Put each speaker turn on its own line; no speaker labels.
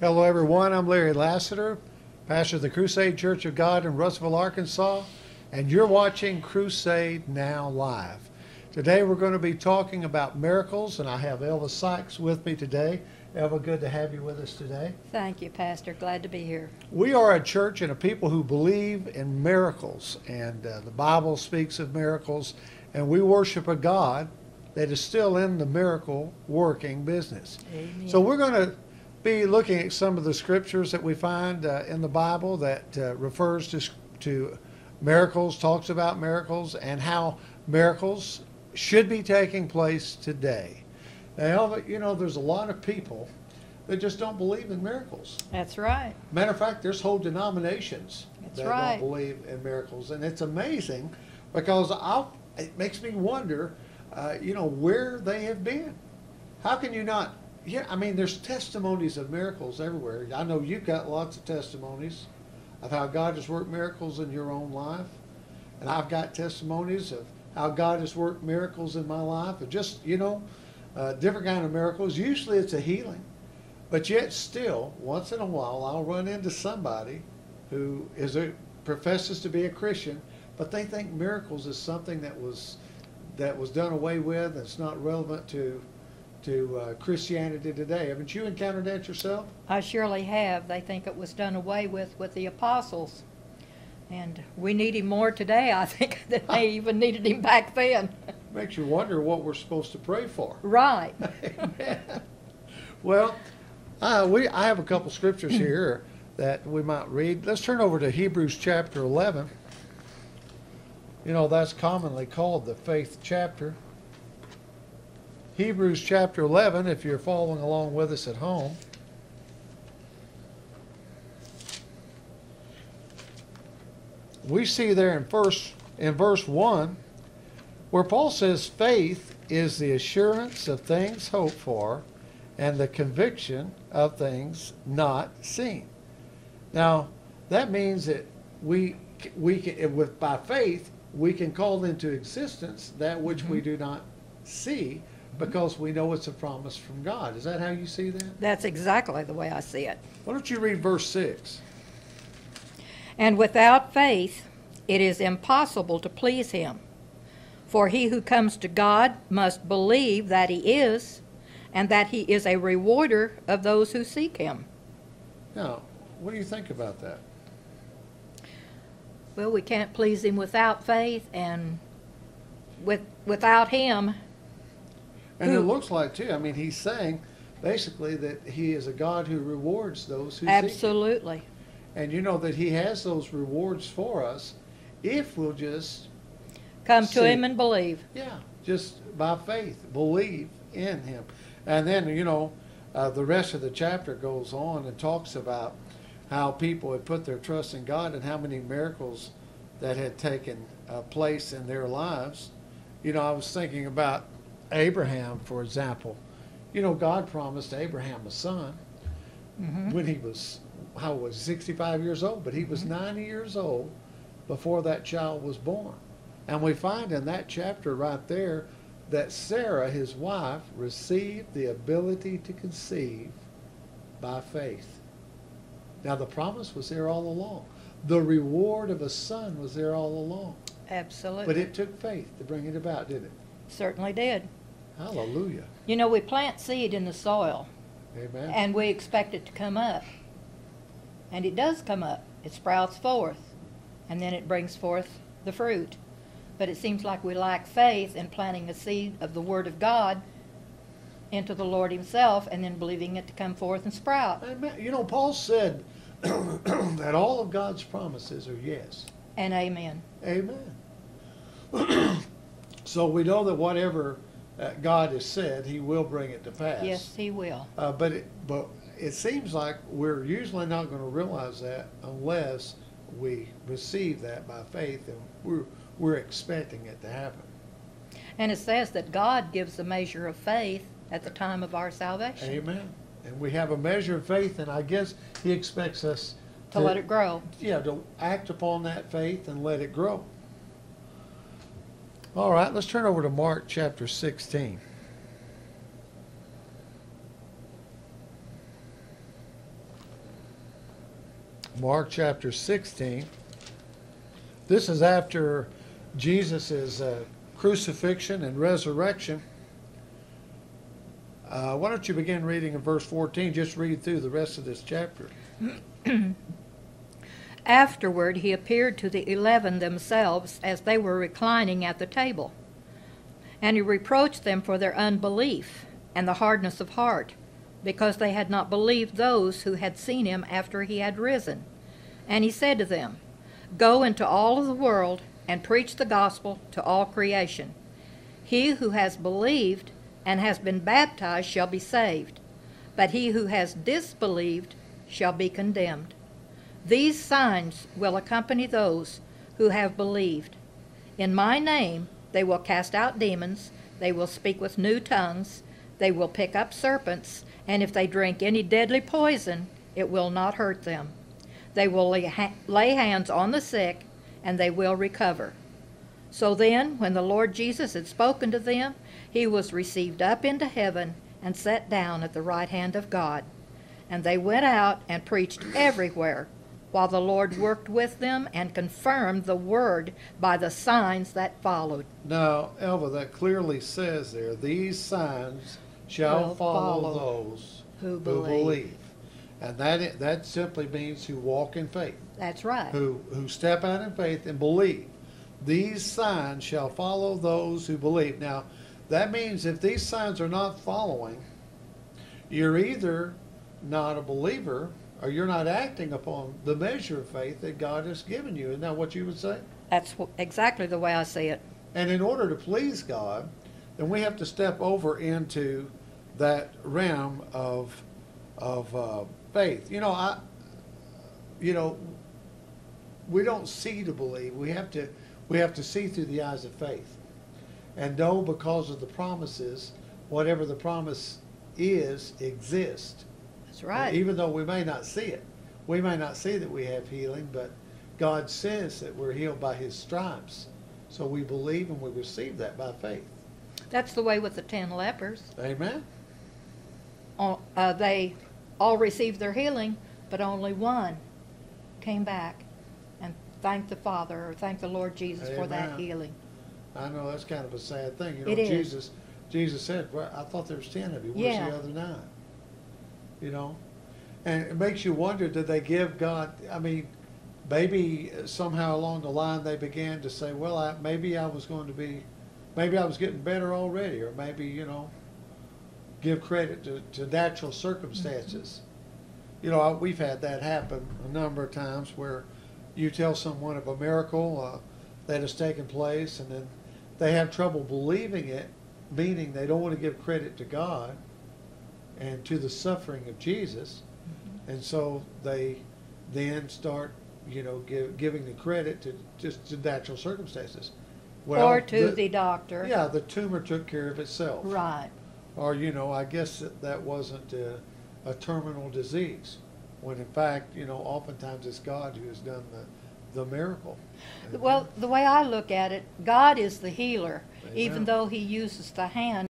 Hello, everyone. I'm Larry Lassiter, pastor of the Crusade Church of God in Russellville, Arkansas, and you're watching Crusade Now Live. Today, we're going to be talking about miracles, and I have Elva Sykes with me today. Elva, good to have you with us today.
Thank you, Pastor. Glad to be here.
We are a church and a people who believe in miracles, and uh, the Bible speaks of miracles, and we worship a God that is still in the miracle working business.
Amen.
So we're going to be looking at some of the scriptures that we find uh, in the Bible that uh, refers to to miracles, talks about miracles, and how miracles should be taking place today. Now, you know, there's a lot of people that just don't believe in miracles.
That's right.
Matter of fact, there's whole denominations
That's
that
right.
don't believe in miracles, and it's amazing because I, it makes me wonder, uh, you know, where they have been. How can you not? Yeah, I mean, there's testimonies of miracles everywhere. I know you've got lots of testimonies of how God has worked miracles in your own life, and I've got testimonies of how God has worked miracles in my life, of just you know, uh, different kind of miracles. Usually, it's a healing. But yet, still, once in a while, I'll run into somebody who is a professes to be a Christian, but they think miracles is something that was that was done away with. and It's not relevant to to uh, Christianity today. Haven't you encountered that yourself?
I surely have. They think it was done away with with the apostles. And we need him more today, I think, than they even needed him back then.
Makes you wonder what we're supposed to pray for.
right.
Well, uh, we I have a couple scriptures here that we might read. Let's turn over to Hebrews chapter 11. You know, that's commonly called the faith chapter. Hebrews chapter 11, if you're following along with us at home. We see there in first in verse 1 where Paul says faith is the assurance of things hoped for and the conviction of things not seen. Now, that means that we we can with by faith we can call into existence that which we mm-hmm. do not see because we know it's a promise from God. Is that how you see that?
That's exactly the way I see it.
Why don't you read verse 6?
And without faith, it is impossible to please him. For he who comes to God must believe that he is, and that he is a rewarder of those who seek him.
Now, what do you think about that?
Well, we can't please him without faith, and with without him,
And it looks like too. I mean, he's saying basically that he is a God who rewards those who seek
absolutely.
And you know that he has those rewards for us if we'll just,
Come to him and believe.
yeah, just by faith, believe in him. And then, you know, uh, the rest of the chapter goes on and talks about how people had put their trust in God and how many miracles that had taken uh, place in their lives. You know, I was thinking about Abraham, for example. You know, God promised Abraham a son
hmm
when he was how was he, 65 years old but he was 90 years old before that child was born. And we find in that chapter right there that sarah his wife received the ability to conceive by faith. Now the promise was there all along. The reward of a son was there all along.
Absolutely.
but it took faith to bring it about didn't it?
Certainly did.
Hallelujah
You know, we plant seed in the soil,
amen
and we expect it to come up. And it does come up. It sprouts forth, and then it brings forth the fruit. But it seems like we lack faith in planting a seed of the Word of God into the Lord Himself and then believing it to come forth and sprout.
Amen. you know paul said that all of god's promises are yes
And amen.
Amen. so we know that whatever uh, God has said, He will bring it to pass.
Yes, He will.
Uh, but it, but it seems like we're usually not going to realize that unless we receive that by faith, and we're we're expecting it to happen.
And it says that God gives the measure of faith at the time of our salvation
Amen. And we have a measure of faith, and I guess He expects us
to let it grow.
yeah, to act upon that faith and let it grow. All right, let's turn over to Mark chapter 16. Mark chapter 16. This is after Jesus' uh, crucifixion and resurrection. Uh, why don't you begin reading in verse 14? Just read through the rest of this chapter.
Afterward, he appeared to the eleven themselves as they were reclining at the table. And he reproached them for their unbelief and the hardness of heart, because they had not believed those who had seen him after he had risen. And he said to them, Go into all of the world and preach the gospel to all creation. He who has believed and has been baptized shall be saved, but he who has disbelieved shall be condemned. These signs will accompany those who have believed. In my name they will cast out demons, they will speak with new tongues, they will pick up serpents, and if they drink any deadly poison, it will not hurt them. They will lay, ha- lay hands on the sick, and they will recover. So then, when the Lord Jesus had spoken to them, he was received up into heaven and sat down at the right hand of God. And they went out and preached everywhere, while the Lord worked with them and confirmed the word by the signs that followed.
Now, Elva, that clearly says there, these signs shall
Will
follow, those
who
who
believe.
believe. And that, that simply means who walk in faith.
That's right.
who, who step out in faith and believe. These signs shall follow those who believe. Now, that means if these signs are not following, you're either not a believer or you're not acting upon the measure of faith that God has given you. Isn't that what you would say?
That's exactly the way I see it.
And in order to please God, then we have to step over into that realm of of uh, faith. You know, I, you know, we don't see to believe. We have to we have to see through the eyes of faith, and know because of the promises, whatever the promise is, exists.
That's right.
Even though we may not see it, we may not see that we have healing, but God says that we're healed by His stripes. So we believe and we receive that by faith.
That's the way with the ten lepers.
Amen.
All- Uh, they all received their healing, but only one came back and thanked the Father or thanked the Lord Jesus for that healing.
I know that's kind of a sad thing. You know,
It is.
Jesus, Jesus said, well, "I thought there was ten of you. Where's
Yeah.
the other nine? You know, and it makes you wonder: Did they give God? I mean, maybe somehow along the line they began to say, "Well, I, maybe I was going to be, maybe I was getting better already, or maybe you know, give credit to, to natural circumstances." You know, I- we've had that happen a number of times where you tell someone of a miracle uh, that has taken place, and then they have trouble believing it, meaning they don't want to give credit to God and to the suffering of Jesus, mm-hmm. and so they then start, you know, give, giving the credit to just to natural circumstances.
Well, Or to the doctor.
yeah, the tumor took care of itself,
Right.
or you know, I guess that, that wasn't a, a terminal disease, when in fact, you know, oftentimes it's God who has done the, the miracle.
Well, the way I look at it, God is the healer, even though He uses the hand